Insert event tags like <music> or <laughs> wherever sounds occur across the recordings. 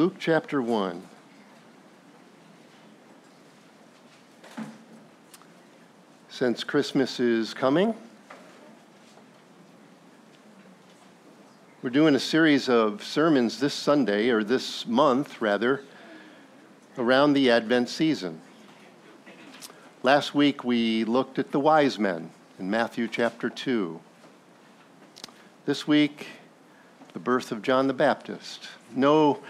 Luke chapter 1. Since Christmas is coming, we're doing a series of sermons this Sunday, or this month rather, around the Advent season. Last week we looked at the wise men in Matthew chapter 2. This week, the birth of John the Baptist. No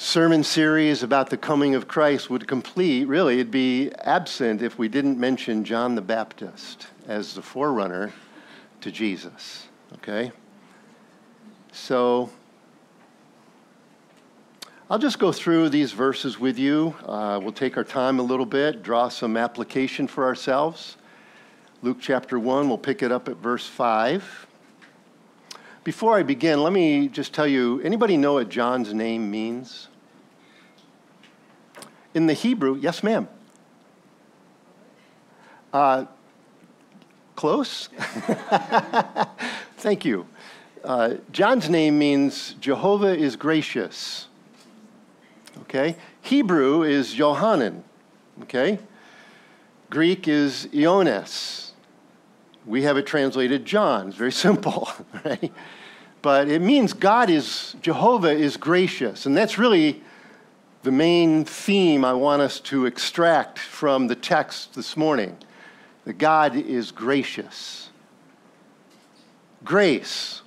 sermon series about the coming of Christ would complete, really, it'd be absent if we didn't mention John the Baptist as the forerunner to Jesus. Okay? So, I'll just go through these verses with you. Uh, we'll take our time a little bit, draw some application for ourselves. Luke chapter 1, we'll pick it up at verse 5. Before I begin, let me just tell you anybody know what John's name means? In the Hebrew, yes, ma'am. Uh, close? <laughs> Thank you. Uh, John's name means Jehovah is gracious. Okay? Hebrew is Johanan. Okay? Greek is Ioannis. We have it translated John. It's very <laughs> simple, right? But it means God is, Jehovah is gracious. And that's really the main theme I want us to extract from the text this morning that God is gracious. Grace.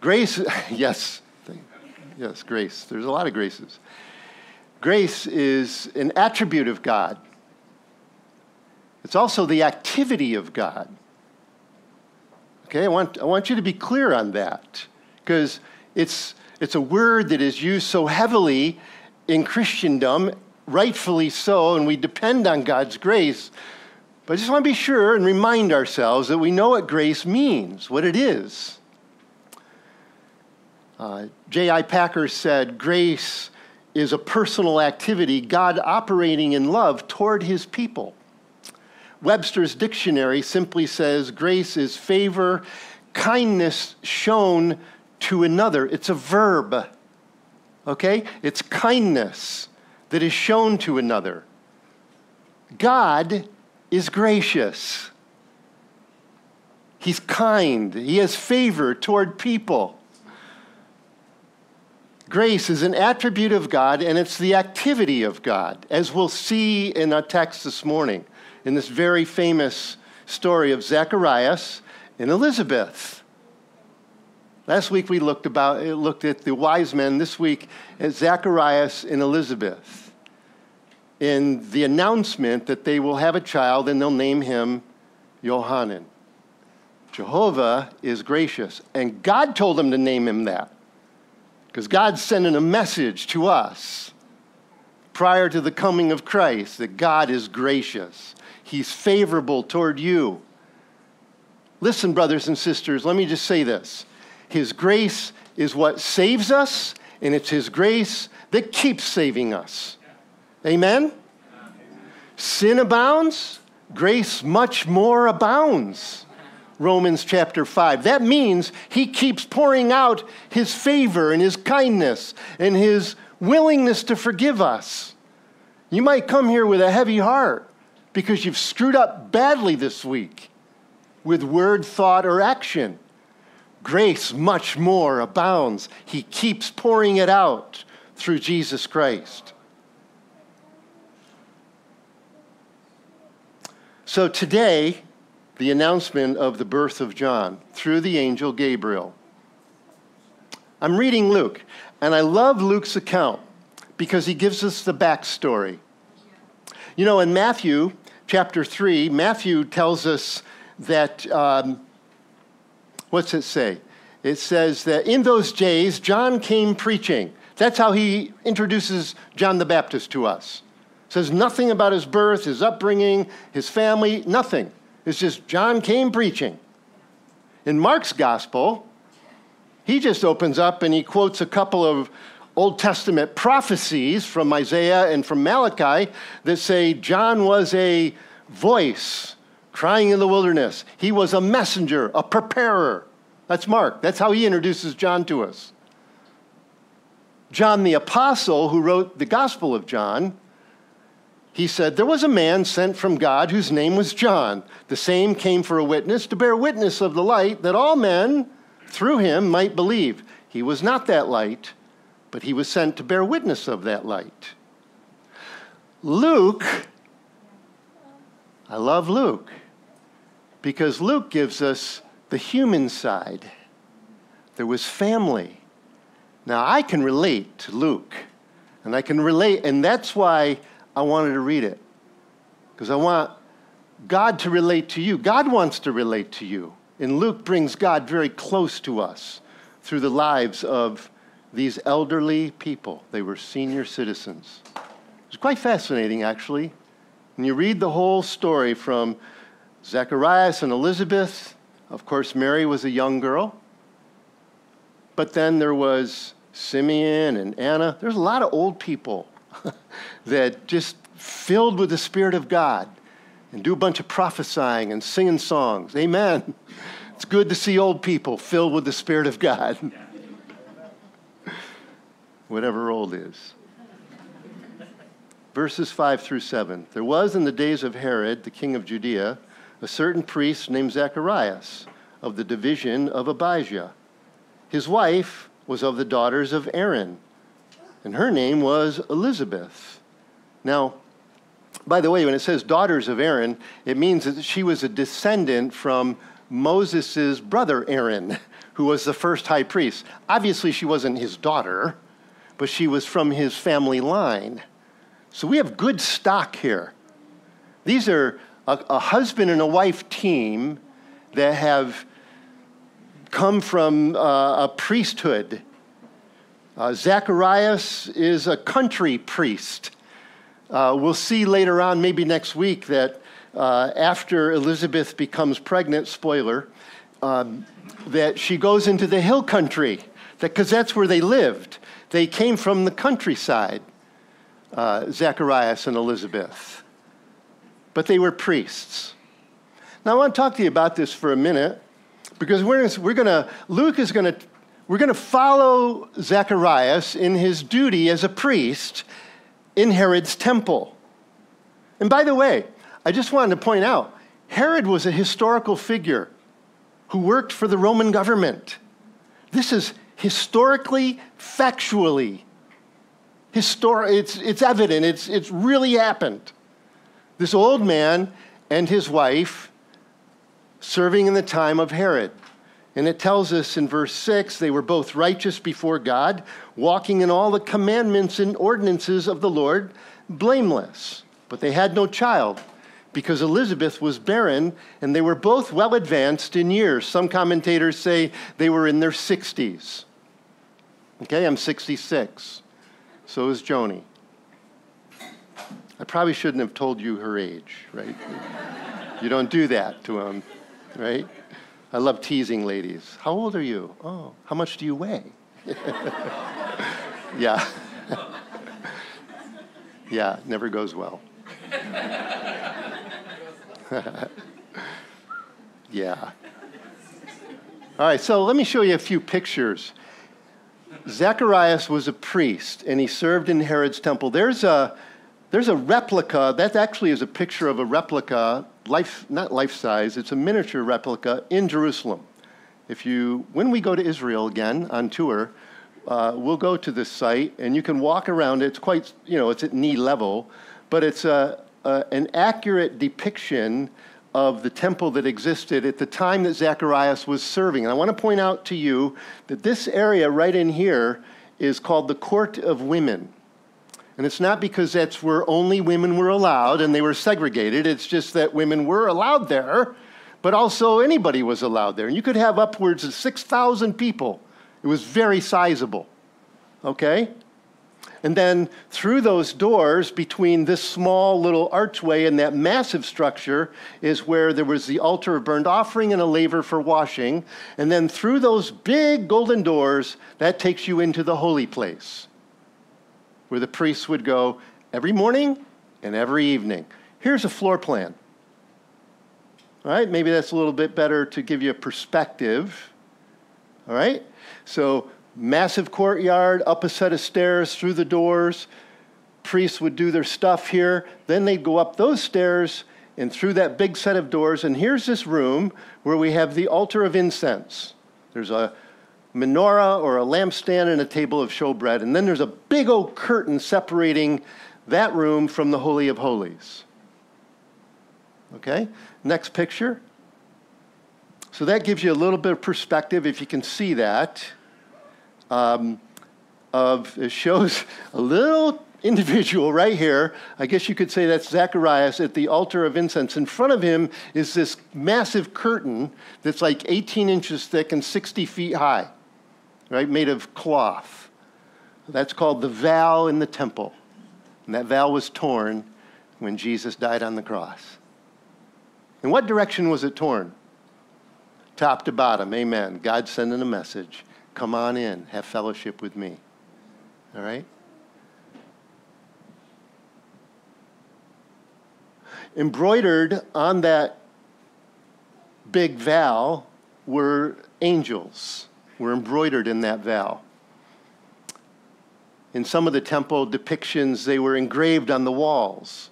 Grace, <laughs> yes, yes, grace. There's a lot of graces. Grace is an attribute of God, it's also the activity of God. Okay, I want, I want you to be clear on that because it's it's a word that is used so heavily in Christendom, rightfully so, and we depend on God's grace. But I just want to be sure and remind ourselves that we know what grace means, what it is. Uh, J.I. Packer said, Grace is a personal activity, God operating in love toward his people. Webster's dictionary simply says grace is favor, kindness shown to another. It's a verb, okay? It's kindness that is shown to another. God is gracious. He's kind. He has favor toward people. Grace is an attribute of God and it's the activity of God, as we'll see in our text this morning, in this very famous story of Zacharias and Elizabeth. Last week we looked, about, eh, looked at the wise men. This week at Zacharias and Elizabeth. In the announcement that they will have a child and they'll name him Johanan. Jehovah is gracious. And God told them to name him that. Because God's sending a message to us prior to the coming of Christ that God is gracious. He's favorable toward you. Listen, brothers and sisters, let me just say this. His grace is what saves us, and it's His grace that keeps saving us. Amen? Sin abounds, grace much more abounds. Romans chapter 5. That means He keeps pouring out His favor and His kindness and His willingness to forgive us. You might come here with a heavy heart because you've screwed up badly this week with word, thought, or action grace much more abounds. He keeps pouring it out through Jesus Christ. So today, the announcement of the birth of John through the angel Gabriel. I'm reading Luke, and I love Luke's account because he gives us the backstory. You know, in Matthew chapter 3, Matthew tells us that um, what's it say? It says that in those days, John came preaching. That's how he introduces John the Baptist to us. Says nothing about his birth, his upbringing, his family, nothing. It's just John came preaching. In Mark's gospel, he just opens up and he quotes a couple of Old Testament prophecies from Isaiah and from Malachi that say John was a voice crying in the wilderness. He was a messenger, a preparer. That's Mark. That's how he introduces John to us. John the Apostle, who wrote the Gospel of John, he said, There was a man sent from God whose name was John. The same came for a witness to bear witness of the light that all men through him might believe. He was not that light, but he was sent to bear witness of that light. Luke, I love Luke because Luke gives us the human side. There was family. Now, I can relate to Luke, and I can relate, and that's why I wanted to read it, because I want God to relate to you. God wants to relate to you. And Luke brings God very close to us through the lives of these elderly people. They were senior citizens. It's quite fascinating, actually. When you read the whole story from Zacharias and Elizabeth, of course, Mary was a young girl. But then there was Simeon and Anna. There's a lot of old people <laughs> that just filled with the Spirit of God and do a bunch of prophesying and singing songs. Amen. <laughs> It's good to see old people filled with the Spirit of God. <laughs> Whatever old is. Verses 5 through 7. There was in the days of Herod, the king of Judea, a certain priest named Zacharias of the division of Abijah. His wife was of the daughters of Aaron, and her name was Elizabeth. Now, by the way, when it says daughters of Aaron, it means that she was a descendant from Moses' brother Aaron, <laughs> who was the first high priest. Obviously, she wasn't his daughter, but she was from his family line. So we have good stock here. These are a, a husband and a wife team that have come from uh, a priesthood. Uh, Zacharias is a country priest. Uh, we'll see later on, maybe next week, that uh, after Elizabeth becomes pregnant, spoiler, um, that she goes into the hill country, because that, that's where they lived. They came from the countryside, uh, Zacharias and Elizabeth. But they were priests. Now, I want to talk to you about this for a minute because we're, we're going to, Luke is going to, we're going to follow Zacharias in his duty as a priest in Herod's temple. And by the way, I just wanted to point out Herod was a historical figure who worked for the Roman government. This is historically, factually, histor- it's, it's evident, it's, it's really happened. This old man and his wife serving in the time of Herod. And it tells us in verse 6 they were both righteous before God, walking in all the commandments and ordinances of the Lord, blameless. But they had no child because Elizabeth was barren and they were both well advanced in years. Some commentators say they were in their 60s. Okay, I'm 66. So is Joni. I probably shouldn't have told you her age, right? you don't do that to them, right? I love teasing ladies. How old are you? Oh, how much do you weigh? <laughs> yeah. <laughs> yeah, never goes well. <laughs> yeah. All right, so let me show you a few pictures. Zacharias was a priest and he served in Herod's temple. There's a, there's a replica, that actually is a picture of a replica life, not life size, it's a miniature replica in Jerusalem. If you, when we go to Israel again on tour, uh, we'll go to this site and you can walk around. It. It's quite, you know, it's at knee level, but it's a, a, an accurate depiction of the temple that existed at the time that Zacharias was serving. And I want to point out to you that this area right in here is called the Court of Women. And it's not because that's where only women were allowed and they were segregated. It's just that women were allowed there, but also anybody was allowed there. And you could have upwards of 6,000 people. It was very sizable. Okay? And then through those doors, between this small little archway and that massive structure, is where there was the altar of burnt offering and a laver for washing. And then through those big golden doors, that takes you into the holy place where the priests would go every morning and every evening. Here's a floor plan. All right, maybe that's a little bit better to give you a perspective. All right, so massive courtyard, up a set of stairs, through the doors. Priests would do their stuff here. Then they'd go up those stairs and through that big set of doors. And here's this room where we have the altar of incense. There's a menorah or a lampstand and a table of showbread. And then there's a big old curtain separating that room from the Holy of Holies. Okay? Next picture. So that gives you a little bit of perspective, if you can see that. Um, of it shows a little individual right here. I guess you could say that's Zacharias at the altar of incense. In front of him is this massive curtain that's like 18 inches thick and 60 feet high, right? Made of cloth. That's called the veil in the temple. And that veil was torn when Jesus died on the cross. In what direction was it torn? Top to bottom. Amen. God sending a message. Come on in, have fellowship with me. All right? Embroidered on that big veil were angels, were embroidered in that veil. In some of the temple depictions, they were engraved on the walls.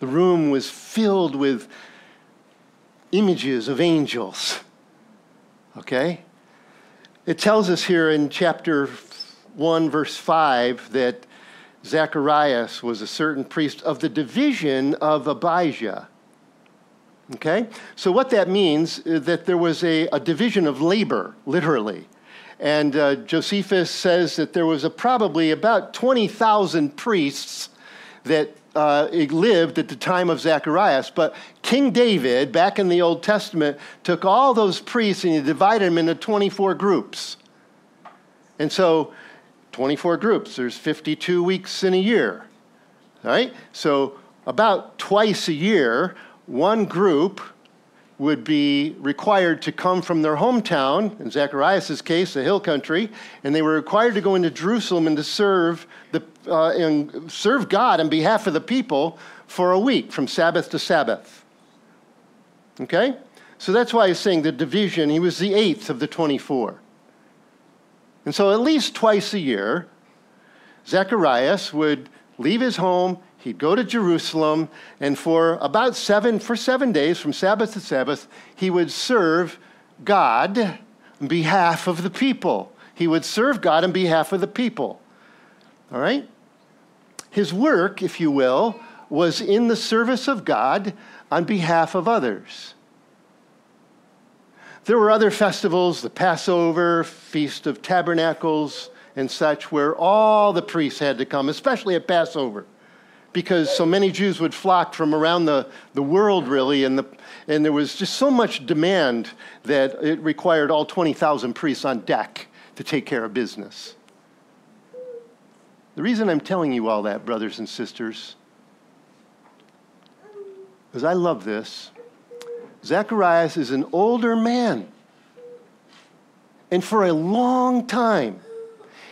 The room was filled with images of angels. <laughs> Okay? It tells us here in chapter 1, verse 5, that Zacharias was a certain priest of the division of Abijah. Okay? So, what that means is that there was a, a division of labor, literally. And uh, Josephus says that there was probably about 20,000 priests that uh, lived at the time of Zacharias. But King David, back in the Old Testament, took all those priests and he divided them into 24 groups. And so 24 groups. There's 52 weeks in a year. Right? So, about twice a year, one group would be required to come from their hometown, in Zacharias' case, the hill country, and they were required to go into Jerusalem and to serve, the, uh, and serve God on behalf of the people for a week, from Sabbath to Sabbath. Okay? So that's why he's saying the division, he was the eighth of the 24. And so, at least twice a year, Zacharias would leave his home, he'd go to Jerusalem, and for about seven, for seven days, from Sabbath to Sabbath, he would serve God on behalf of the people. He would serve God on behalf of the people. All right? His work, if you will, was in the service of God on behalf of others. There were other festivals, the Passover, Feast of Tabernacles, and such, where all the priests had to come, especially at Passover, because so many Jews would flock from around the, the world, really, and, the, and there was just so much demand that it required all 20,000 priests on deck to take care of business. The reason I'm telling you all that, brothers and sisters, is I love this Zacharias is an older man. And for a long time,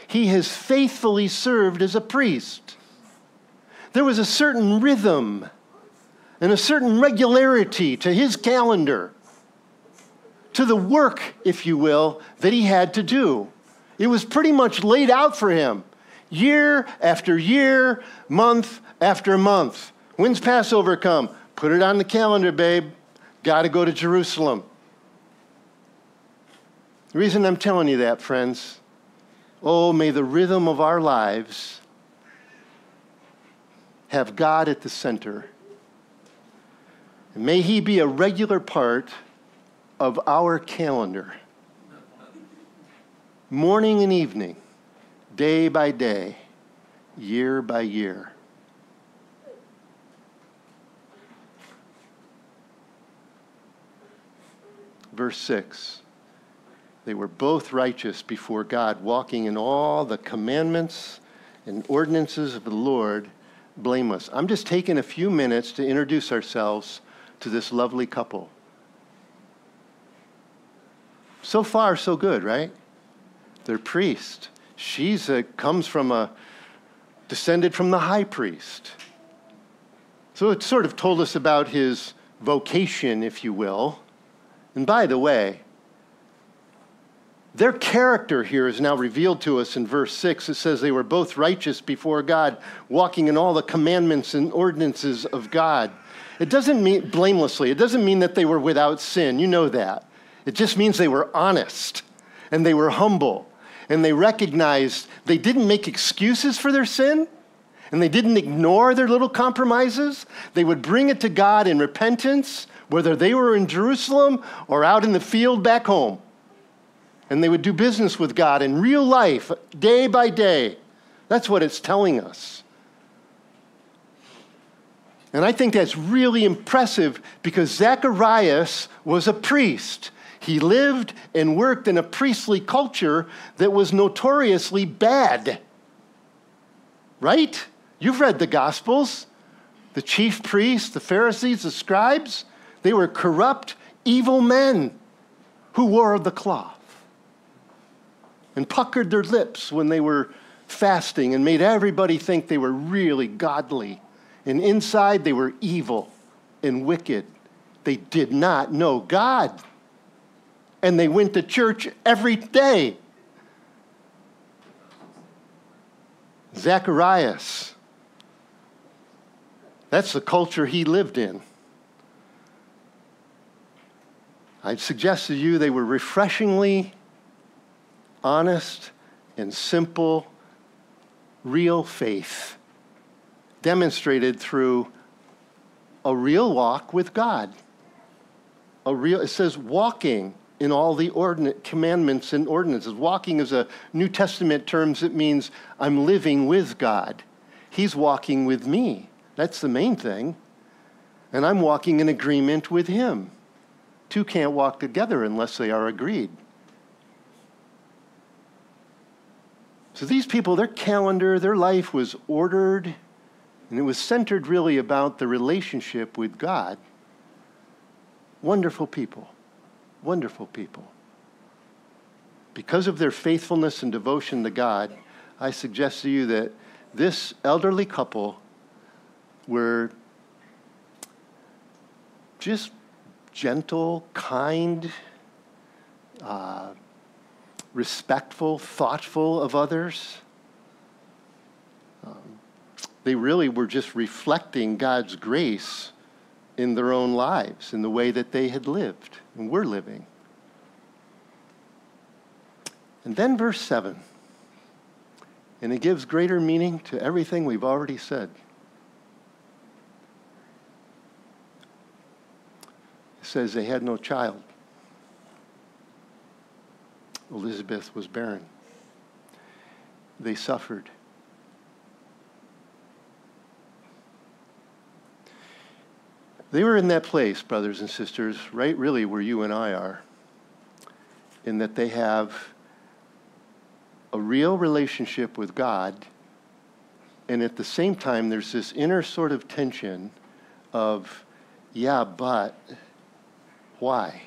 he has faithfully served as a priest. There was a certain rhythm and a certain regularity to his calendar, to the work, if you will, that he had to do. It was pretty much laid out for him year after year, month after month. When's Passover come? Put it on the calendar, babe. Got to go to Jerusalem. The reason I'm telling you that, friends, oh, may the rhythm of our lives have God at the center. And may He be a regular part of our calendar, morning and evening, day by day, year by year. Verse 6 They were both righteous before God, walking in all the commandments and ordinances of the Lord, blameless. I'm just taking a few minutes to introduce ourselves to this lovely couple. So far, so good, right? They're priest. She's a, comes from a descended from the high priest. So it sort of told us about his vocation, if you will. And by the way, Their character here is now revealed to us in verse 6. It says they were both righteous before God, walking in all the commandments and ordinances of God. It doesn't mean blamelessly, it doesn't mean that they were without sin. You know that. It just means they were honest and they were humble and they recognized they didn't make excuses for their sin and they didn't ignore their little compromises. They would bring it to God in repentance, whether they were in Jerusalem or out in the field back home and they would do business with God in real life, day by day. That's what it's telling us. And I think that's really impressive because Zacharias was a priest. He lived and worked in a priestly culture that was notoriously bad. Right? You've read the Gospels. The chief priests, the Pharisees, the scribes, they were corrupt, evil men who wore the cloth and puckered their lips when they were fasting and made everybody think they were really godly. And inside they were evil and wicked. They did not know God. And they went to church every day. Zacharias. That's the culture he lived in. I'd suggest to you they were refreshingly honest and simple, real faith demonstrated through a real walk with God. A real, it says walking in all the ordinate commandments and ordinances. Walking is a New Testament terms. It means I'm living with God. He's walking with me. That's the main thing. And I'm walking in agreement with Him. Two can't walk together unless they are agreed. So these people, their calendar, their life was ordered, and it was centered really about the relationship with God. Wonderful people. Wonderful people. Because of their faithfulness and devotion to God, I suggest to you that this elderly couple were just gentle, kind, uh, respectful, thoughtful of others. Um, they really were just reflecting God's grace in their own lives, in the way that they had lived and were living. And then verse 7. And it gives greater meaning to everything we've already said. It says they had no child. Elizabeth was barren. They suffered. They were in that place, brothers and sisters, right really where you and I are, in that they have a real relationship with God, and at the same time, there's this inner sort of tension of, yeah, but why?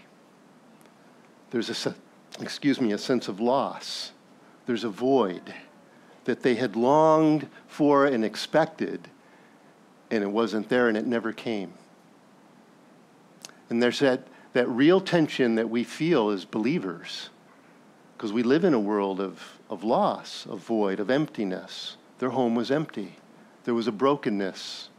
There's a excuse me, a sense of loss. There's a void that they had longed for and expected, and it wasn't there and it never came. And there's that, that real tension that we feel as believers, because we live in a world of, of loss, of void, of emptiness. Their home was empty, there was a brokenness.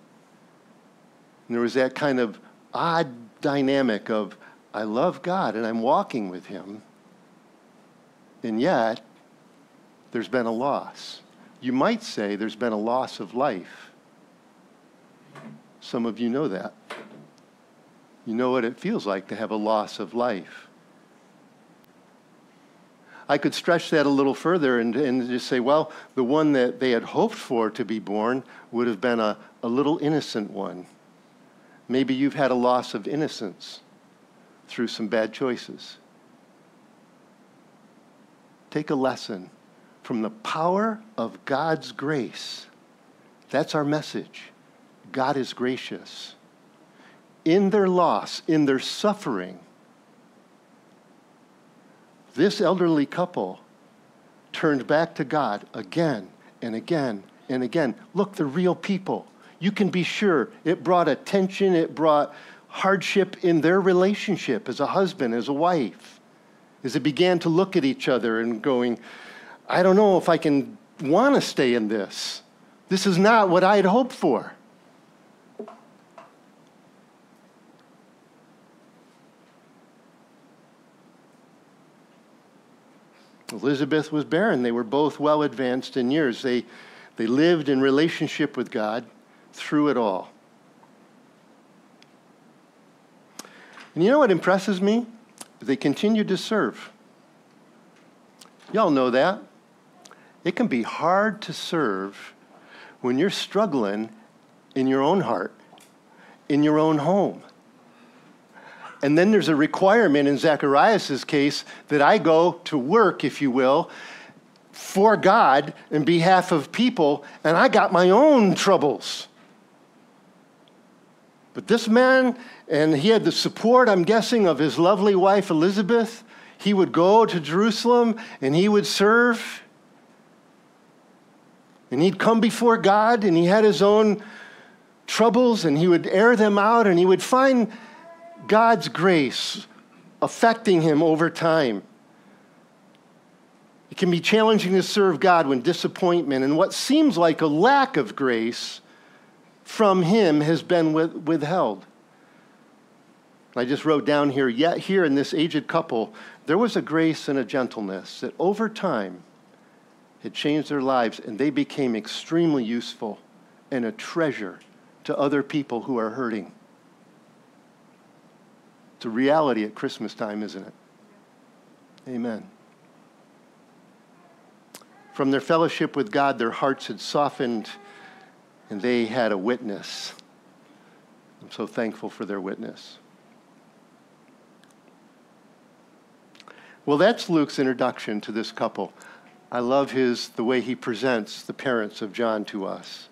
And there was that kind of odd dynamic of, I love God and I'm walking with Him, and yet, there's been a loss. You might say there's been a loss of life. Some of you know that. You know what it feels like to have a loss of life. I could stretch that a little further and, and just say, well, the one that they had hoped for to be born would have been a, a little innocent one. Maybe you've had a loss of innocence through some bad choices take a lesson from the power of God's grace. That's our message. God is gracious. In their loss, in their suffering, this elderly couple turned back to God again and again and again. Look, the real people. You can be sure it brought attention, it brought hardship in their relationship as a husband, as a wife as they began to look at each other and going, I don't know if I can want to stay in this. This is not what I had hoped for. Elizabeth was barren. They were both well advanced in years. They, they lived in relationship with God through it all. And you know what impresses me? They continued to serve. Y'all know that. It can be hard to serve when you're struggling in your own heart, in your own home. And then there's a requirement in Zacharias' case that I go to work, if you will, for God in behalf of people, and I got my own troubles. But this man, and he had the support, I'm guessing, of his lovely wife Elizabeth. He would go to Jerusalem and he would serve. And he'd come before God and he had his own troubles and he would air them out and he would find God's grace affecting him over time. It can be challenging to serve God when disappointment and what seems like a lack of grace from him has been withheld. I just wrote down here, yet here in this aged couple, there was a grace and a gentleness that over time had changed their lives and they became extremely useful and a treasure to other people who are hurting. It's a reality at Christmas time, isn't it? Amen. From their fellowship with God, their hearts had softened and they had a witness. I'm so thankful for their witness. Well, that's Luke's introduction to this couple. I love his the way he presents the parents of John to us.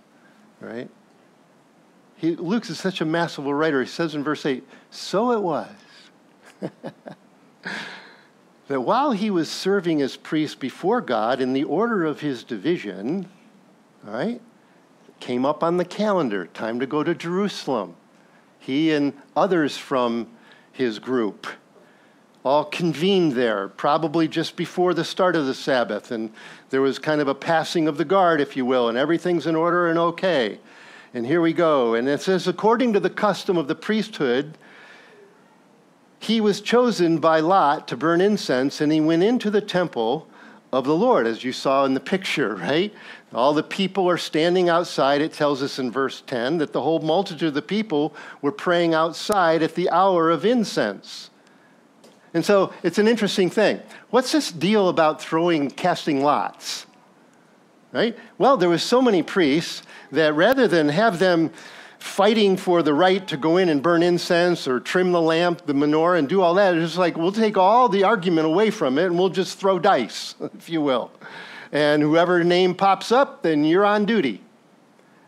Right? He, Luke is such a masterful writer. He says in verse 8, So it was <laughs> that while he was serving as priest before God in the order of his division, all right, came up on the calendar, time to go to Jerusalem. He and others from his group all convened there, probably just before the start of the Sabbath. And there was kind of a passing of the guard, if you will, and everything's in order and okay. And here we go. And it says, according to the custom of the priesthood, he was chosen by Lot to burn incense, and he went into the temple of the Lord, as you saw in the picture, <laughs> right? All the people are standing outside. It tells us in verse 10 that the whole multitude of the people were praying outside at the hour of incense. And so it's an interesting thing. What's this deal about throwing, casting lots? Right? Well, there was so many priests that rather than have them fighting for the right to go in and burn incense or trim the lamp, the menorah, and do all that, it's like we'll take all the argument away from it and we'll just throw dice, <laughs> if you will. And whoever name pops up, then you're on duty.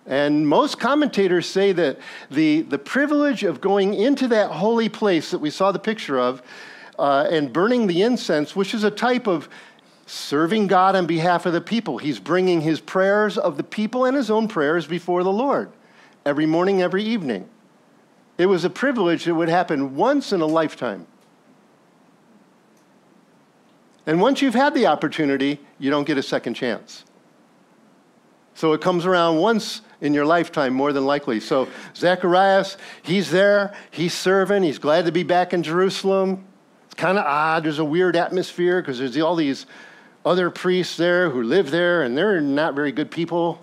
And most commentators say that the, the privilege of going into that holy place that we saw the picture of uh, and burning the incense, which is a type of serving God on behalf of the people. He's bringing his prayers of the people and his own prayers before the Lord every morning, every evening. It was a privilege that would happen once in a lifetime. And once you've had the opportunity, you don't get a second chance. So it comes around once in your lifetime, more than likely. So Zacharias, he's there, he's serving, he's glad to be back in Jerusalem. It's kind of odd. There's a weird atmosphere because there's all these other priests there who live there, and they're not very good people.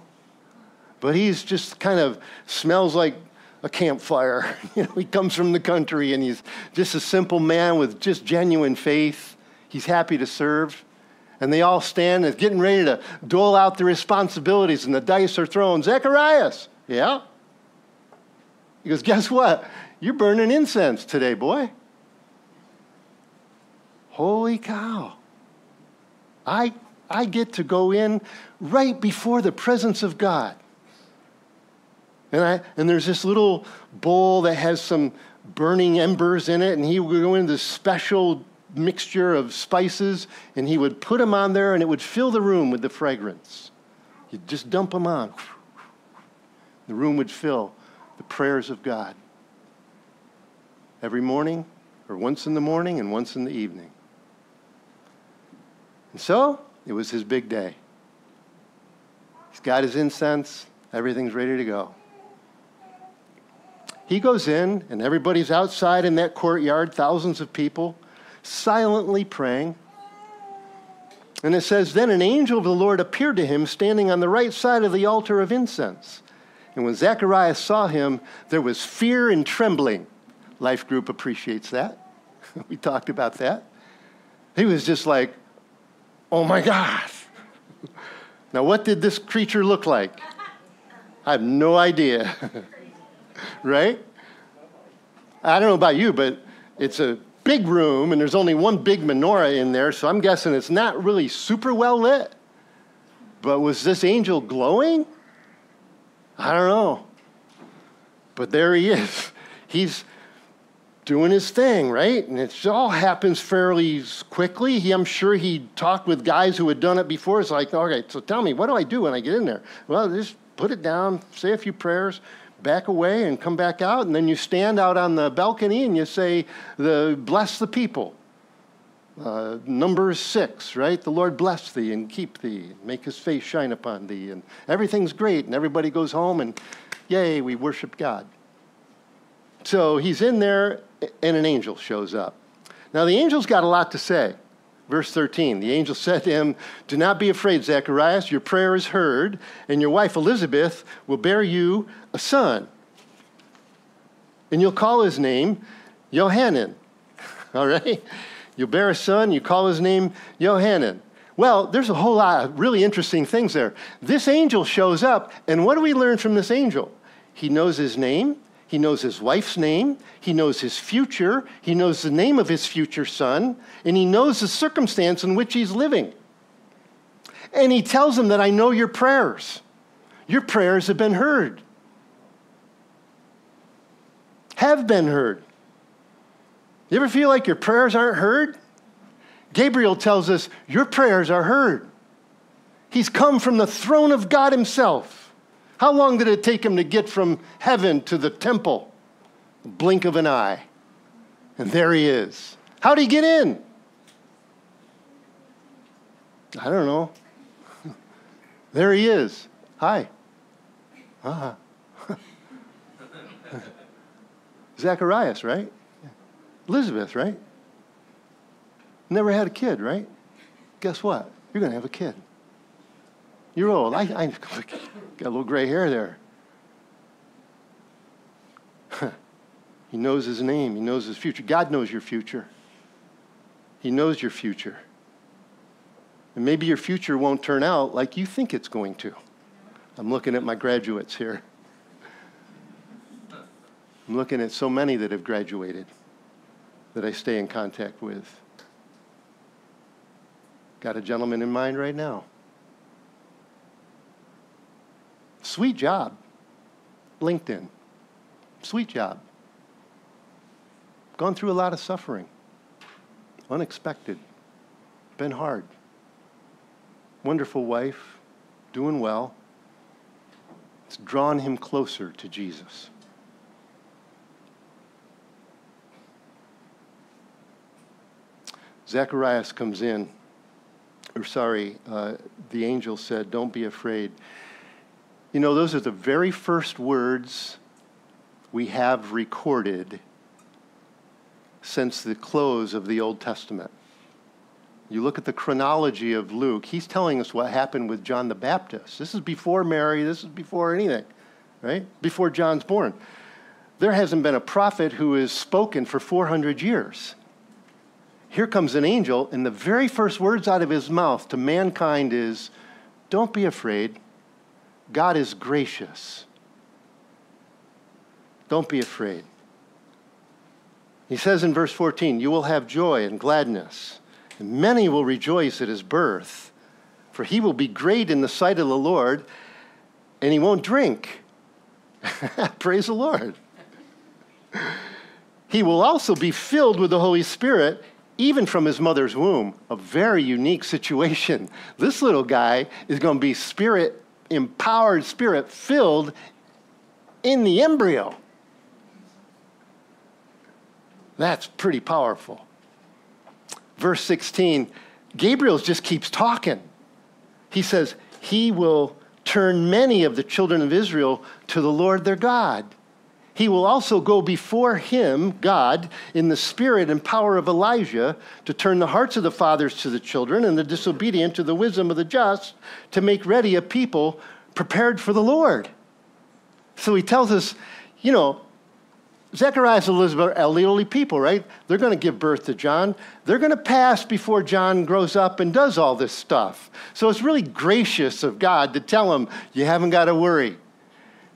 But he's just kind of smells like a campfire. <laughs> you know, he comes from the country and he's just a simple man with just genuine faith. He's happy to serve. And they all stand and getting ready to dole out the responsibilities, and the dice are thrown. Zacharias, yeah? He goes, Guess what? You're burning incense today, boy. Holy cow. I, I get to go in right before the presence of God. And, I, and there's this little bowl that has some burning embers in it, and he would go into this special mixture of spices, and he would put them on there, and it would fill the room with the fragrance. You'd just dump them on. The room would fill the prayers of God. Every morning, or once in the morning and once in the evening. And so it was his big day. He's got his incense, everything's ready to go. He goes in, and everybody's outside in that courtyard, thousands of people, silently praying. And it says, Then an angel of the Lord appeared to him standing on the right side of the altar of incense. And when Zacharias saw him, there was fear and trembling. Life group appreciates that. <laughs> we talked about that. He was just like, oh my God. <laughs> now, what did this creature look like? I have no idea. <laughs> right? I don't know about you, but it's a big room and there's only one big menorah in there, so I'm guessing it's not really super well lit. But was this angel glowing? I don't know. But there he is. <laughs> He's doing his thing, right? And it all happens fairly quickly. He, I'm sure he talked with guys who had done it before. It's like, okay, so tell me, what do I do when I get in there? Well, just put it down, say a few prayers, back away, and come back out. And then you stand out on the balcony and you say, the, bless the people. Uh, Numbers six, right? The Lord bless thee and keep thee, make his face shine upon thee. And everything's great, and everybody goes home, and yay, we worship God. So he's in there, and an angel shows up. Now, the angel's got a lot to say. Verse 13 The angel said to him, Do not be afraid, Zacharias, your prayer is heard, and your wife Elizabeth will bear you a son. And you'll call his name Johanan. <laughs> All right? You'll bear a son, you call his name Johanan. Well, there's a whole lot of really interesting things there. This angel shows up, and what do we learn from this angel? He knows his name, he knows his wife's name. He knows his future. He knows the name of his future son. And he knows the circumstance in which he's living. And he tells him that I know your prayers. Your prayers have been heard. Have been heard. You ever feel like your prayers aren't heard? Gabriel tells us your prayers are heard. He's come from the throne of God Himself. How long did it take him to get from heaven to the temple? Blink of an eye. And there he is. How'd he get in? I don't know. <laughs> there he is. Hi. Uh-huh. Zacharias, right? Elizabeth, right? Never had a kid, right? Guess what? You're going to have a kid. You're old. I, I <laughs> got a little gray hair there. <laughs> he knows his name. He knows his future. God knows your future. He knows your future. And maybe your future won't turn out like you think it's going to. I'm looking at my graduates here. I'm looking at so many that have graduated that I stay in contact with. Got a gentleman in mind right now. Sweet job. LinkedIn. Sweet job. Gone through a lot of suffering. Unexpected. Been hard. Wonderful wife. Doing well. It's drawn him closer to Jesus. Zacharias comes in, or sorry, uh, the angel said, Don't be afraid. You know, those are the very first words we have recorded since the close of the Old Testament. You look at the chronology of Luke, he's telling us what happened with John the Baptist. This is before Mary, this is before anything, right? Before John's born. There hasn't been a prophet who has spoken for 400 years. Here comes an angel, and the very first words out of his mouth to mankind is, Don't be afraid. God is gracious. Don't be afraid. He says in verse 14, You will have joy and gladness, and many will rejoice at his birth, for he will be great in the sight of the Lord, and he won't drink. <laughs> Praise the Lord. He will also be filled with the Holy Spirit, even from his mother's womb. A very unique situation. <laughs> This little guy is going to be spirit empowered spirit filled in the embryo. That's pretty powerful. Verse 16 Gabriel just keeps talking. He says, He will turn many of the children of Israel to the Lord their God. He will also go before him, God, in the spirit and power of Elijah, to turn the hearts of the fathers to the children and the disobedient to the wisdom of the just, to make ready a people prepared for the Lord. So he tells us, you know, Zechariah and Elizabeth are elderly people, right? They're going to give birth to John. They're going to pass before John grows up and does all this stuff. So it's really gracious of God to tell him, you haven't got to worry.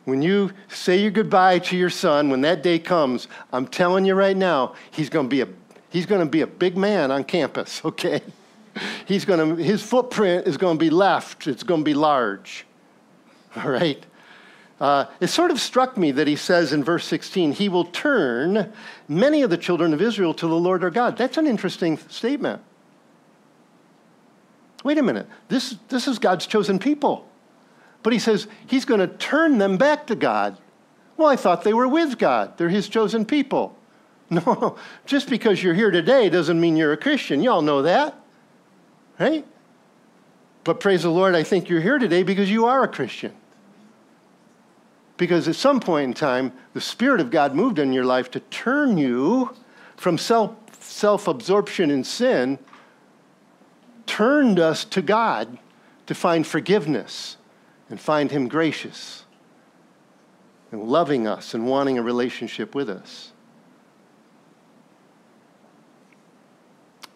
When you say your goodbye to your son, when that day comes, I'm telling you right now, he's going to be a, he's going to be a big man on campus, <laughs> okay? He's going to, his footprint is going to be left. It's going to be large, <laughs> all right? Uh, it sort of struck me that he says in verse 16, He will turn many of the children of Israel to the Lord our God. That's an interesting statement. Wait a minute. This, this is God's chosen people. But he says He's going to turn them back to God. Well, I thought they were with God, they're His chosen people. <laughs> No, just because you're here today doesn't mean you're a Christian. You all know that, right? But praise the Lord, I think you're here today because you are a Christian. Because at some point in time, the Spirit of God moved in your life to turn you from self absorption in sin, turned us to God to find forgiveness and find Him gracious and loving us and wanting a relationship with us.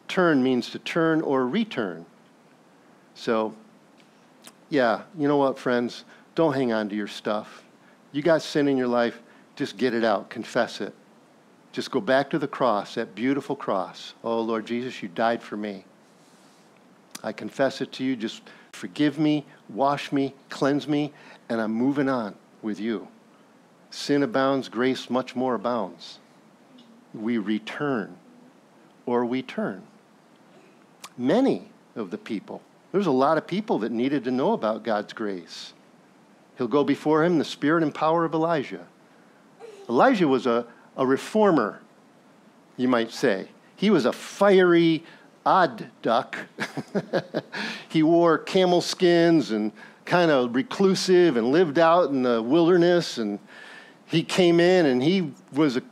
Turn means to turn or return. So, yeah, you know what, friends? Don't hang on to your stuff. You got sin in your life, just get it out, confess it. Just go back to the cross, that beautiful cross. Oh, Lord Jesus, you died for me. I confess it to you. Just forgive me, wash me, cleanse me, and I'm moving on with you. Sin abounds, grace much more abounds. We return or we turn. Many of the people, there's a lot of people that needed to know about God's grace. He'll go before him the spirit and power of Elijah. Elijah was a, a reformer, you might say. He was a fiery odd duck. <laughs> he wore camel skins and kind of reclusive and lived out in the wilderness. And he came in and he was a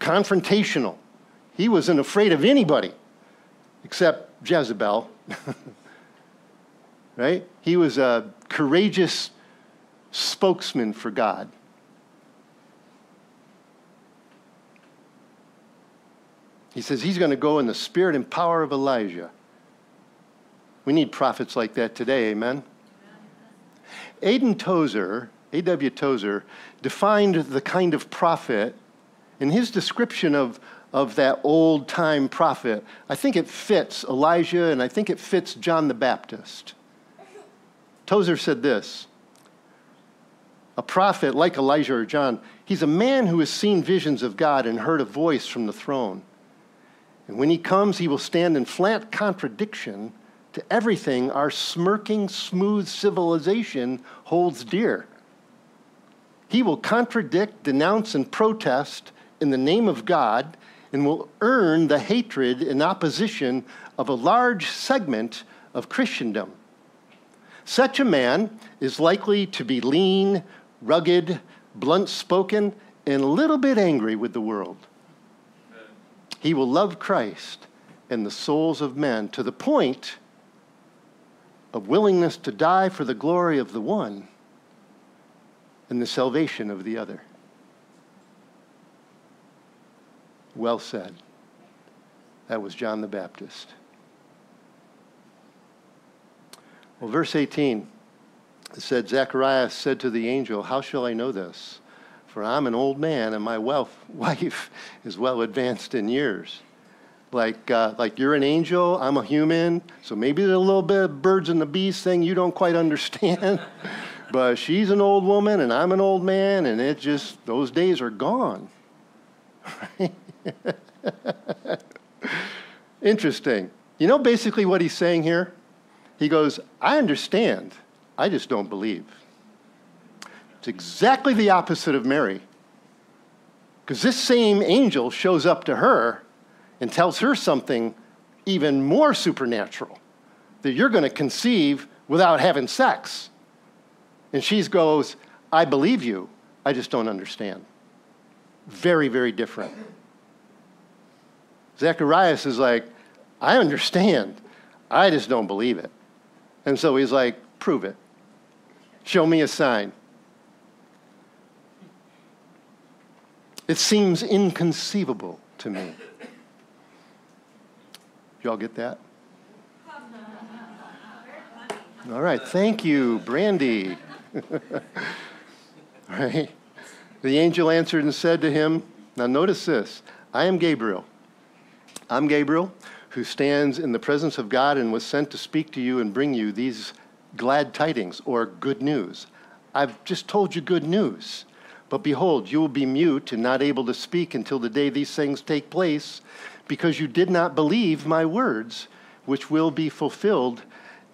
confrontational. He wasn't afraid of anybody except Jezebel. <laughs> right? He was a courageous spokesman for God. He says he's going to go in the spirit and power of Elijah. We need prophets like that today, amen? Aiden Tozer, A.W. Tozer, defined the kind of prophet in his description of, of that old time prophet. I think it fits Elijah and I think it fits John the Baptist. Tozer said this a prophet like Elijah or John, he's a man who has seen visions of God and heard a voice from the throne. And when he comes, he will stand in flat contradiction to everything our smirking, smooth civilization holds dear. He will contradict, denounce, and protest in the name of God and will earn the hatred and opposition of a large segment of Christendom. Such a man is likely to be lean, rugged, blunt spoken, and a little bit angry with the world. He will love Christ and the souls of men to the point of willingness to die for the glory of the one and the salvation of the other. Well said. That was John the Baptist. Well, verse 18 it said, Zacharias said to the angel, How shall I know this? For I'm an old man and my wealth, <laughs> wife is well advanced in years. Like, uh, like you're an angel, I'm a human, so maybe there's a little bit of birds and the bees thing you don't quite <laughs> understand. <laughs> but she's an old woman and I'm an old man, and it just, those days are gone. Interesting. You know basically what he's saying here? He goes, I understand I just don't believe. It's exactly the opposite of Mary. Because this same angel shows up to her and tells her something even more supernatural. that you're going to conceive without having sex. And she goes, I believe you, I just don't understand. Very, very different. Zacharias is like, I understand, I just don't believe it. And so he's like, prove it. Show me a sign. It seems inconceivable to me. Y'all get that? All right, thank you, Brandy. <laughs> Right. The angel answered and said to him, Now notice this I am Gabriel. I'm Gabriel, who stands in the presence of God and was sent to speak to you and bring you these glad tidings or good news. I've just told you good news. But behold, you will be mute and not able to speak until the day these things take place, because you did not believe my words, which will be fulfilled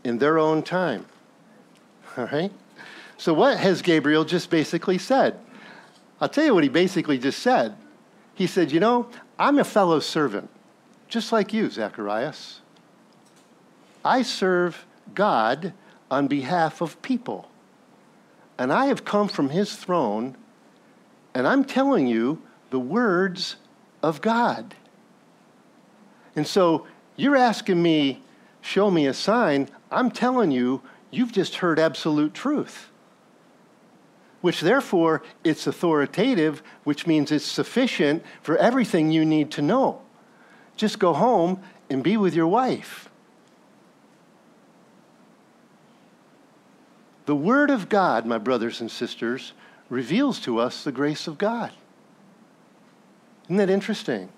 in their own time. All right? So, what has Gabriel just basically said? I'll tell you what he basically just said. He said, You know, I'm a fellow servant, just like you, Zacharias. I serve God on behalf of people. And I have come from his throne, and I'm telling you the words of God. And so you're asking me, show me a sign. I'm telling you, you've just heard absolute truth. Which therefore it's authoritative, which means it's sufficient for everything you need to know. Just go home and be with your wife. The Word of God, my brothers and sisters, reveals to us the grace of God. Isn't that interesting?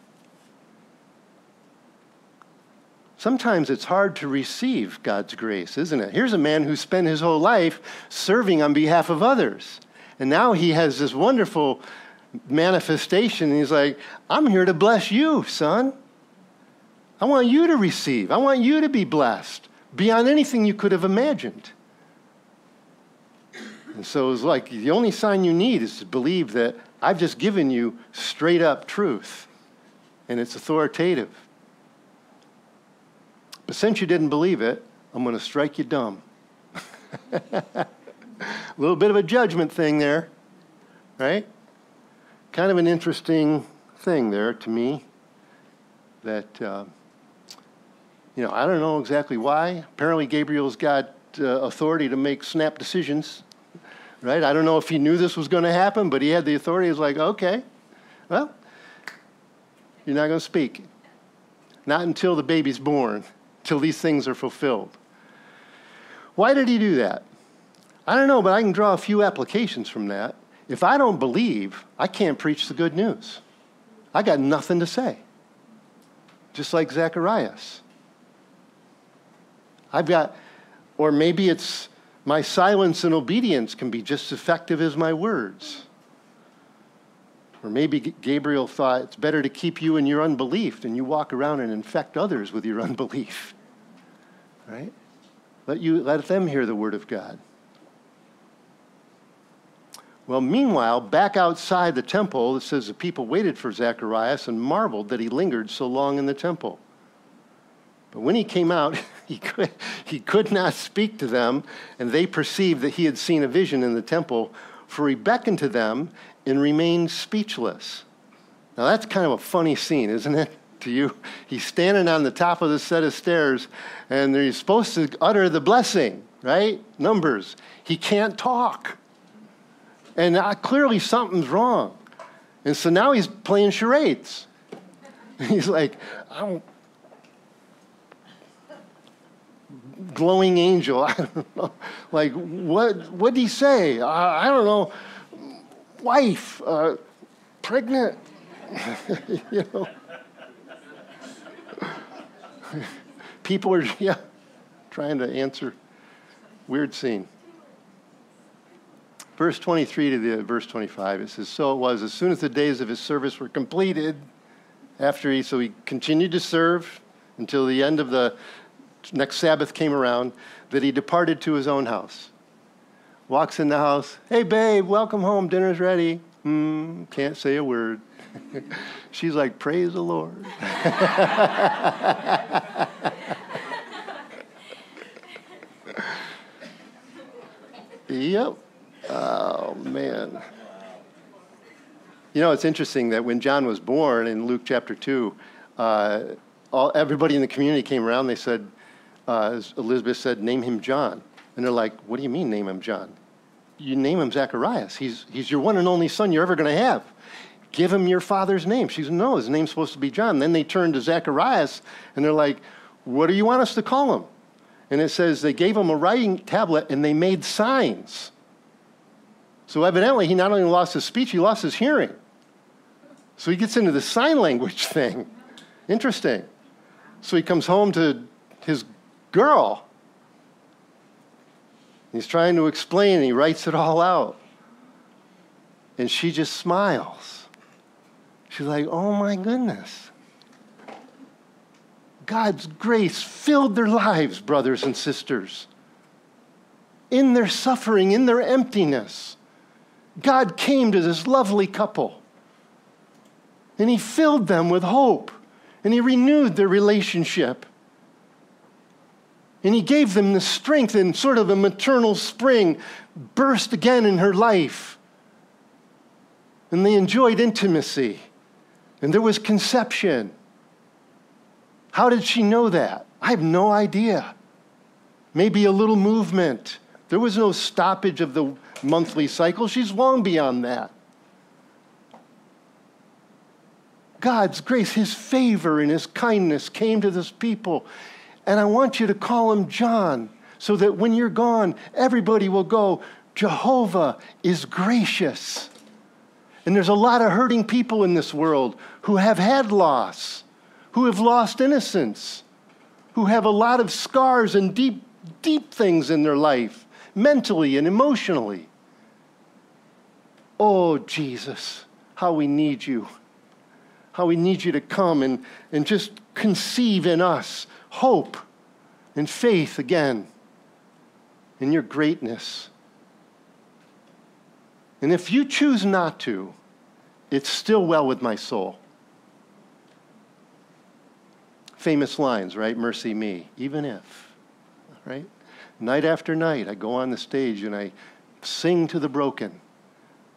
Sometimes it's hard to receive God's grace, isn't it? Here's a man who spent his whole life serving on behalf of others. And now he has this wonderful manifestation. And he's like, I'm here to bless you, son. I want you to receive. I want you to be blessed beyond anything you could have imagined. And so it's like the only sign you need is to believe that I've just given you straight up truth and it's authoritative. But since you didn't believe it, I'm going to strike you dumb. a <laughs> little bit of a judgment thing there, right? Kind of an interesting thing there to me that, uh, you know, I don't know exactly why. Apparently, Gabriel's got uh, authority to make snap decisions, right? I don't know if he knew this was going to happen, but he had the authority. He was like, okay, well, you're not going to speak. Not until the baby's born till these things are fulfilled. Why did he do that? I don't know, but I can draw a few applications from that. If I don't believe, I can't preach the good news. I got nothing to say. Just like Zacharias. I've got, or maybe it's my silence and obedience can be just as effective as my words. Or maybe Gabriel thought it's better to keep you in your unbelief than you walk around and infect others with your <laughs> unbelief. Right? Let, you, let them hear the word of God. Well, meanwhile, back outside the temple, it says the people waited for Zacharias and marveled that he lingered so long in the temple. But when he came out, <laughs> he could, he could not speak to them, and they perceived that he had seen a vision in the temple, for he beckoned to them and remained speechless. Now, that's kind of a funny scene, isn't it? To you, he's standing on the top of the set of stairs, and he's supposed to utter the blessing, right? Numbers. He can't talk. And uh, clearly something's wrong. And so now he's playing charades. <laughs> He's like, I don't, glowing angel. <laughs> I don't know. Like, what, what did he say? I, don't know wife, uh, pregnant, <laughs> you know. <laughs> People are, yeah, trying to answer. Weird scene. Verse 23 to the verse 25, it says, So it was, as soon as the days of his service were completed, after he, so he continued to serve until the end of the next Sabbath came around that he departed to his own house. Walks in the house, hey, babe, welcome home, dinner's ready. Mm, can't say a word. <laughs> She's like, praise the Lord. <laughs> yep. Oh, man. You know, it's interesting that when John was born in Luke chapter 2, uh, all, everybody in the community came around. They said, uh, Elizabeth said, name him John. And they're like, what do you mean, name him John? You name him Zacharias. He's, he's your one and only son you're ever going to have. Give him your father's name. She said, no, his name's supposed to be John. Then they turned to Zacharias and they're like, what do you want us to call him? And it says they gave him a writing tablet and they made signs. So evidently, he not only lost his speech, he lost his hearing. So he gets into the sign language <laughs> thing. Interesting. So he comes home to his girl. He's trying to explain, and he writes it all out. And she just smiles. She's like, oh my goodness. God's grace filled their lives, brothers and sisters. In their suffering, in their emptiness, God came to this lovely couple and He filled them with hope and He renewed their relationship. And He gave them the strength and sort of a maternal spring burst again in her life. And they enjoyed intimacy, and there was conception. How did she know that? I have no idea. Maybe a little movement. There was no stoppage of the monthly cycle. She's long beyond that. God's grace, His favor, and His kindness came to this people. And I want you to call him John so that when you're gone, everybody will go, Jehovah is gracious. And there's a lot of hurting people in this world who have had loss who have lost innocence, who have a lot of scars and deep, deep things in their life, mentally and emotionally. Oh, Jesus, how we need you. How we need you to come and, and just conceive in us hope and faith again in your greatness. And if you choose not to, it's still well with my soul famous lines, right? MercyMe, even if, right? Night after night, I go on the stage and I sing to the broken.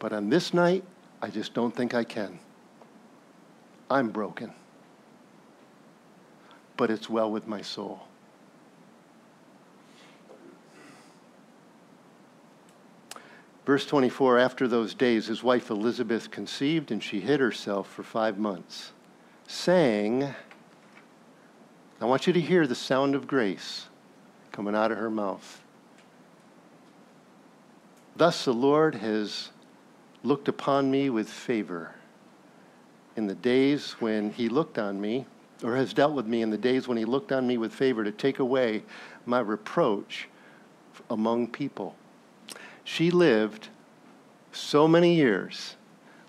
But on this night, I just don't think I can. I'm broken. But it's well with my soul. Verse 24 After those days, his wife Elizabeth conceived, and she hid herself for five months, saying, I want you to hear the sound of grace coming out of her mouth. Thus the Lord has looked upon me with favor in the days when he looked on me, or has dealt with me in the days when he looked on me with favor to take away my reproach among people. She lived so many years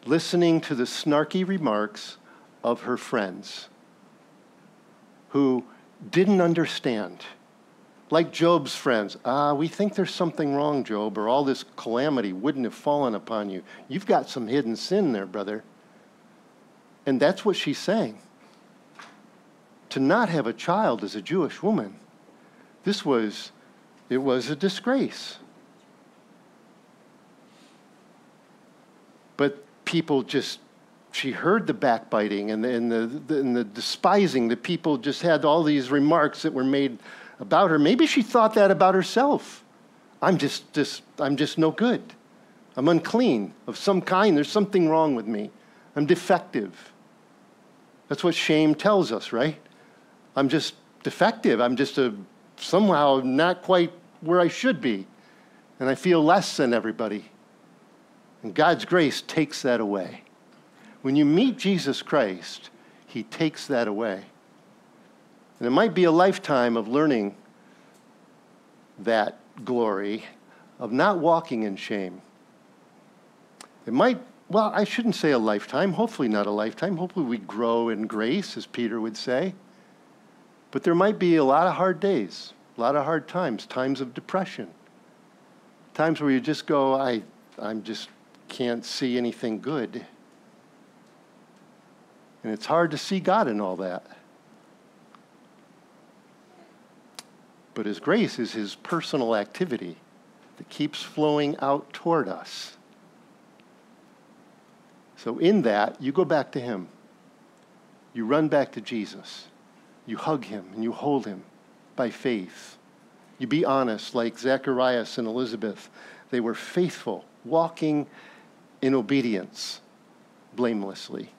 listening to the snarky remarks of her friends who didn't understand. Like Job's friends, ah, we think there's something wrong, Job, or all this calamity wouldn't have fallen upon you. You've got some hidden sin there, brother. And that's what she's saying. To not have a child as a Jewish woman, this was, it was a disgrace. But people just she heard the backbiting and the, and the, and the despising. The people just had all these remarks that were made about her. Maybe she thought that about herself. I'm just, just, I'm just no good. I'm unclean of some kind. There's something wrong with me. I'm defective. That's what shame tells us, right? I'm just defective. I'm just a, somehow not quite where I should be. And I feel less than everybody. And God's grace takes that away. When you meet Jesus Christ, he takes that away. And it might be a lifetime of learning that glory, of not walking in shame. It might, well, I shouldn't say a lifetime, hopefully not a lifetime. Hopefully we grow in grace, as Peter would say. But there might be a lot of hard days, a lot of hard times, times of depression, times where you just go, I, I'm just can't see anything good. And it's hard to see God in all that. But His grace is His personal activity that keeps flowing out toward us. So, in that, you go back to Him. You run back to Jesus. You hug Him and you hold Him by faith. You be honest, like Zacharias and Elizabeth. They were faithful, walking in obedience blamelessly.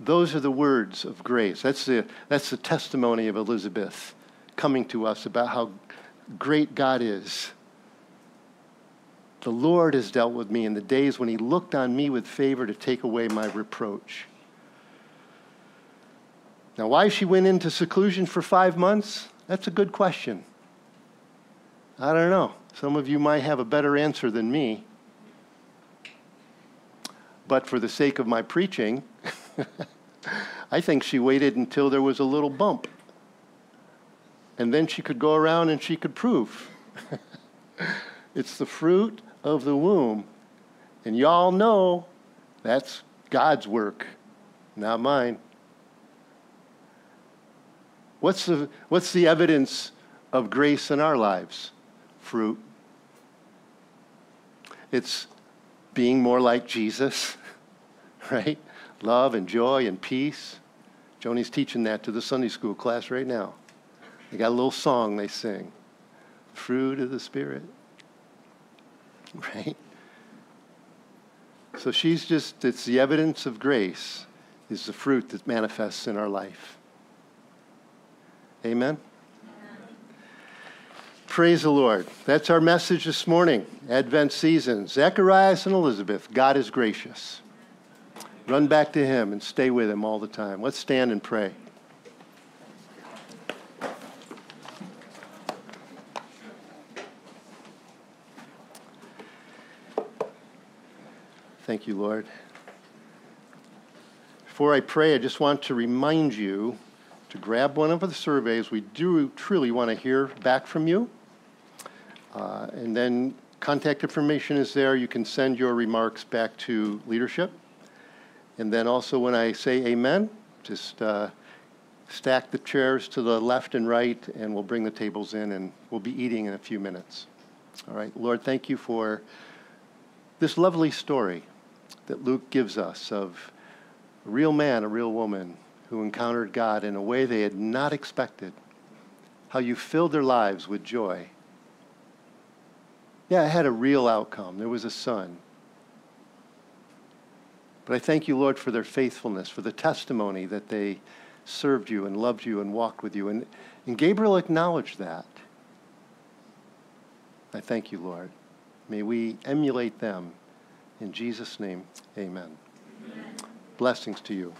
Those are the words of grace. That's the, that's the testimony of Elizabeth coming to us about how great God is. The Lord has dealt with me in the days when He looked on me with favor to take away my reproach. Now, why she went into seclusion for five months? That's a good question. I don't know. Some of you might have a better answer than me. But for the sake of my preaching, <laughs> I think she waited until there was a little bump. And then she could go around and she could prove. <laughs> it's the fruit of the womb. And y'all know that's God's work, not mine. What's the, what's the evidence of grace in our lives? Fruit. It's being more like Jesus, <laughs> right? Love and joy and peace. Joni's teaching that to the Sunday school class right now. They got a little song they sing Fruit of the Spirit, <laughs> right? So she's just, it's the evidence of grace, is the fruit that manifests in our life. Amen? Praise the Lord. That's our message this morning. Advent season. Zacharias and Elizabeth, God is gracious. Run back to Him and stay with Him all the time. Let's stand and pray. Thank you, Lord. Before I pray, I just want to remind you to grab one of the surveys. We do truly want to hear back from you. Uh, and then contact information is there. You can send your remarks back to leadership. And then also when I say amen, just uh, stack the chairs to the left and right, and we'll bring the tables in, and we'll be eating in a few minutes. All right, Lord, thank you for this lovely story that Luke gives us of a real man, a real woman who encountered God in a way they had not expected, how you filled their lives with joy. Yeah, it had a real outcome. There was a son. But I thank you, Lord, for their faithfulness, for the testimony that they served you and loved you and walked with you. And, and Gabriel acknowledged that. I thank you, Lord. May we emulate them. In Jesus' name, amen. amen. Blessings to you.